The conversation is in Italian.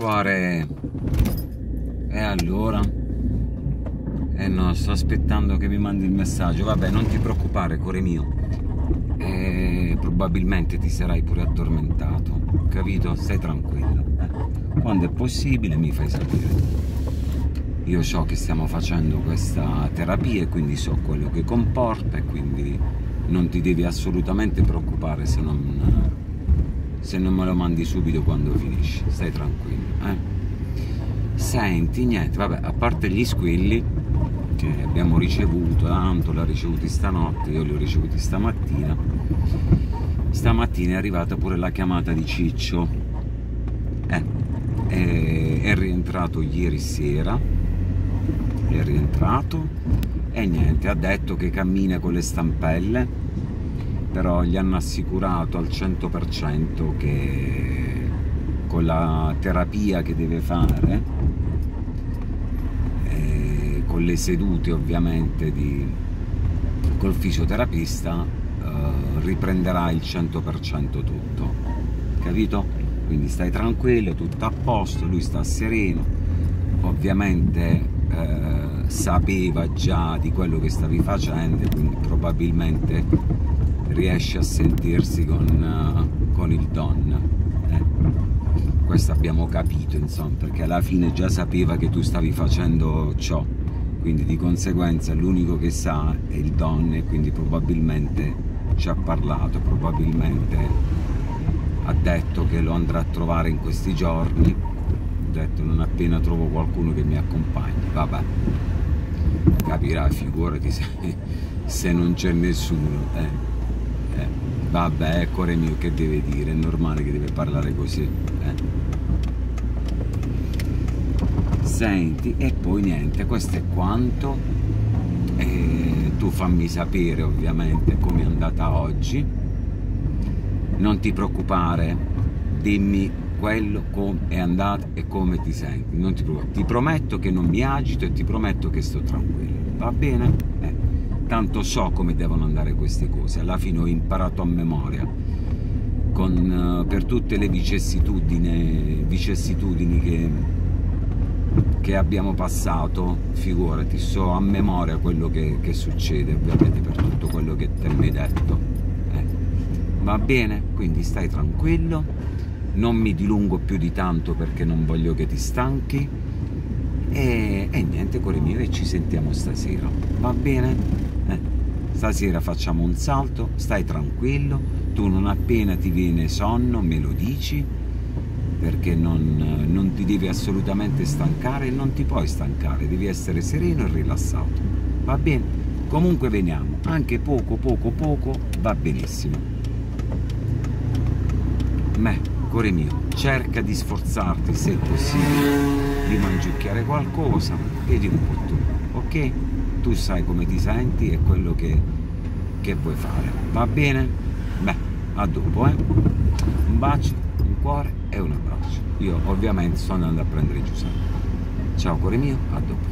Cuore. E allora? Eh no, sto aspettando che mi mandi il messaggio. Vabbè, non ti preoccupare, cuore mio. Eh, probabilmente ti sarai pure addormentato. Capito? Stai tranquillo. Quando è possibile mi fai sapere. Io so che stiamo facendo questa terapia e quindi so quello che comporta e quindi non ti devi assolutamente preoccupare se non se non me lo mandi subito quando finisci, stai tranquillo. Eh? Senti, niente, vabbè, a parte gli squilli che abbiamo ricevuto, tanto l'ha ricevuti stanotte, io li ho ricevuti stamattina, stamattina è arrivata pure la chiamata di Ciccio, eh, è, è rientrato ieri sera, è rientrato e niente, ha detto che cammina con le stampelle però gli hanno assicurato al 100% che con la terapia che deve fare, eh, con le sedute ovviamente di, col fisioterapista, eh, riprenderà il 100% tutto, capito? Quindi stai tranquillo, tutto a posto, lui sta sereno, ovviamente eh, sapeva già di quello che stavi facendo, quindi probabilmente riesce a sentirsi con, uh, con il Don. Eh. Questo abbiamo capito, insomma, perché alla fine già sapeva che tu stavi facendo ciò, quindi di conseguenza l'unico che sa è il Don e quindi probabilmente ci ha parlato, probabilmente ha detto che lo andrà a trovare in questi giorni, ha detto non appena trovo qualcuno che mi accompagni, vabbè, capirai, figurati se, se non c'è nessuno. Eh. Vabbè, cuore mio, che deve dire? È normale che deve parlare così. Eh? Senti, e poi niente, questo è quanto. E tu fammi sapere ovviamente come è andata oggi. Non ti preoccupare, dimmi quello come è andata e come ti senti. Non ti, ti prometto che non mi agito e ti prometto che sto tranquillo. Va bene? Eh tanto so come devono andare queste cose, alla fine ho imparato a memoria, con, uh, per tutte le vicissitudini, vicissitudini che, che, abbiamo passato, figurati, so a memoria quello che, che succede, ovviamente per tutto quello che te mi hai detto. Eh. Va bene? Quindi stai tranquillo, non mi dilungo più di tanto perché non voglio che ti stanchi. E, e niente, cuore mio, e ci sentiamo stasera. Va bene? Stasera facciamo un salto, stai tranquillo, tu non appena ti viene sonno me lo dici, perché non, non ti devi assolutamente stancare e non ti puoi stancare, devi essere sereno e rilassato, va bene? Comunque veniamo, anche poco, poco, poco va benissimo. Me, cuore mio, cerca di sforzarti se possibile di mangiucchiare qualcosa, vedi un po' tu, ok? Tu sai come ti senti e quello che, che vuoi fare. Va bene? Beh, a dopo, eh? Un bacio, un cuore e un abbraccio. Io ovviamente sto andando a prendere Giuseppe. Ciao cuore mio, a dopo.